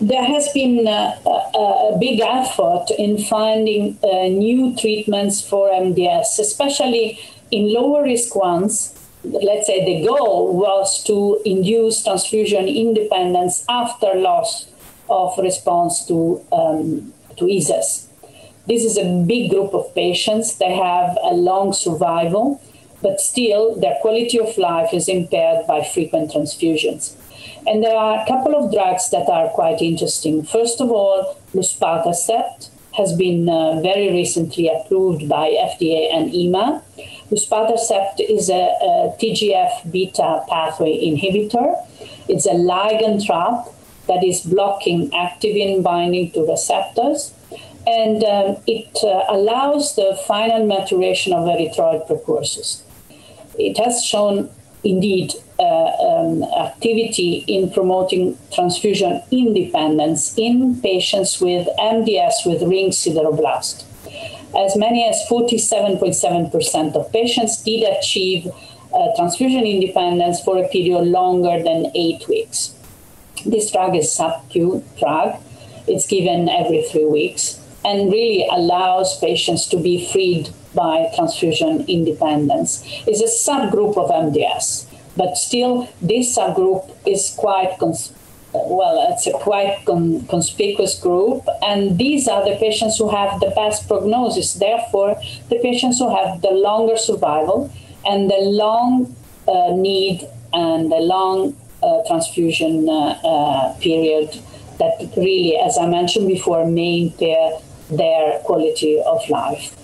There has been a, a, big effort in finding uh, new treatments for MDS, especially in lower risk ones. Let's say the goal was to induce transfusion independence after loss of response to, um, to ESAs. This is a big group of patients. They have a long survival, but still their quality of life is impaired by frequent transfusions. And there are a couple of drugs that are quite interesting. First of all, luspatercept has been uh, very recently approved by FDA and EMA. Luspatercept is a, a TGF beta pathway inhibitor. It's a ligand trap that is blocking activin binding to receptors. And um, it uh, allows the final maturation of erythroid precursors. It has shown indeed um, activity in promoting transfusion independence in patients with MDS with ring sideroblast. As many as 47.7% of patients did achieve uh, transfusion independence for a period longer than eight weeks. This drug is sub-Q drug. It's given every three weeks and really allows patients to be freed by transfusion independence. It's a subgroup of MDS, but still this subgroup is quite well, it's a quite con- conspicuous group, and these are the patients who have the best prognosis. Therefore, the patients who have the longer survival and the long uh, need and the long uh, transfusion uh, uh period that really, as I mentioned before, may impair their quality of life.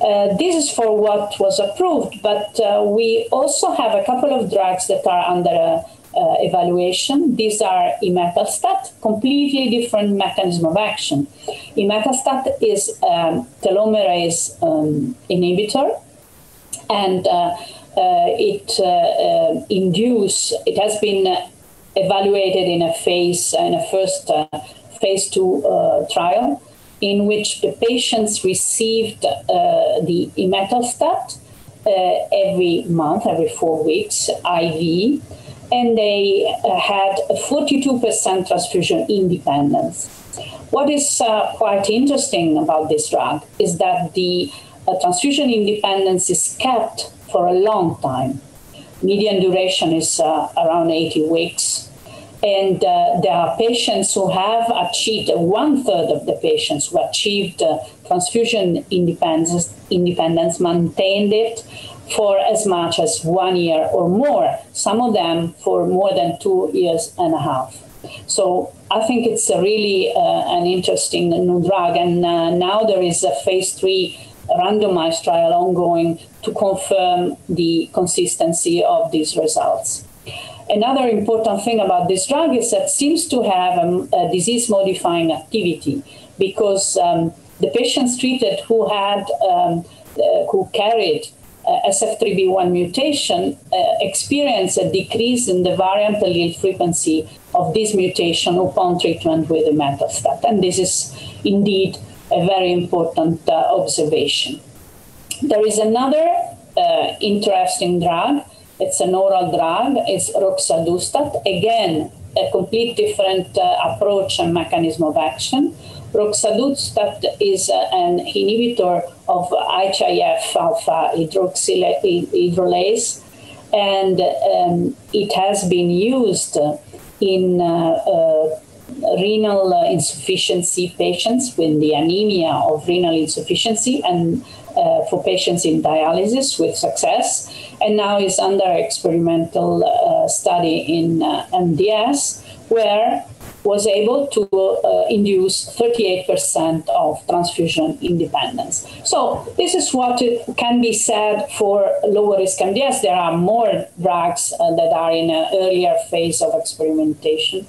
Uh, this is for what was approved, but uh, we also have a couple of drugs that are under uh, uh evaluation. These are imetelstat, completely different mechanism of action. Imetelstat is um, telomerase um, inhibitor, and uh, it induce. It has been evaluated in a phase in a first phase two trial in which the patients received uh, the imetelstat uh, every month, every four weeks, IV, and they uh, had a 42% transfusion independence. What is quite interesting about this drug is that the transfusion independence is kept for a long time. Median duration is uh, around 80 weeks and uh, there are patients who have achieved, one third of the patients who achieved uh, transfusion independence, independence maintained it for as much as one year or more, some of them for more than two years and a half. So I think it's a really uh, an interesting new drug. And uh, now there is a phase three randomized trial ongoing to confirm the consistency of these results. Another important thing about this drug is that it seems to have a, a disease modifying activity because um, the patients treated who had um, uh, who carried uh, SF3B1 mutation uh, experience a decrease in the variant allele frequency of this mutation upon treatment with imetelstat. And this is indeed a very important uh, observation. There is another uh, interesting drug it's an oral drug. It's roxadustat. Again, a complete different uh, approach and mechanism of action. Roxadustat is uh, an inhibitor of HIF alpha hydroxylase, and um, it has been used in uh, uh renal insufficiency patients with the anemia of renal insufficiency and uh, for patients in dialysis with success, and now is under experimental uh, study in uh, MDS, where was able to uh, induce 38% of transfusion independence. So this is what can be said for lower risk MDS. There are more drugs uh, that are in an earlier phase of experimentation